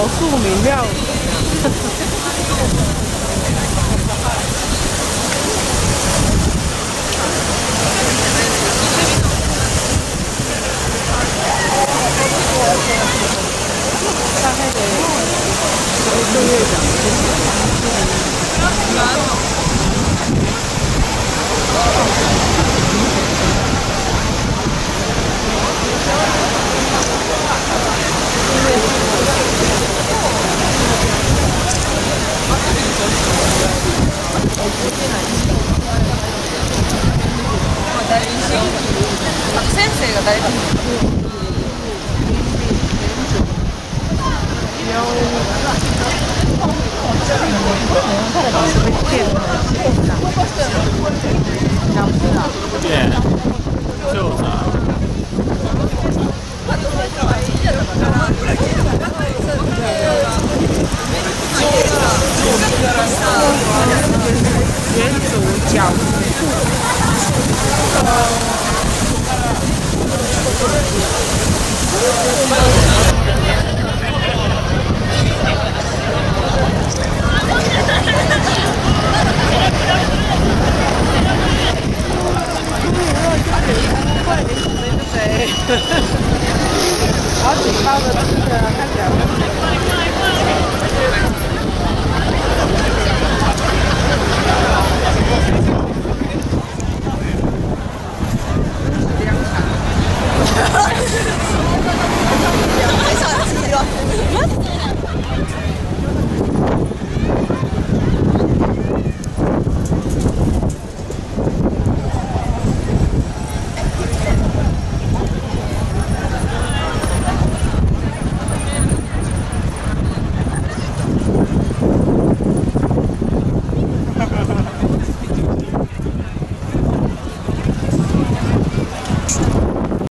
果树民庙。先生が誰だっか好紧张的气氛啊，看起来。两场，两场机了。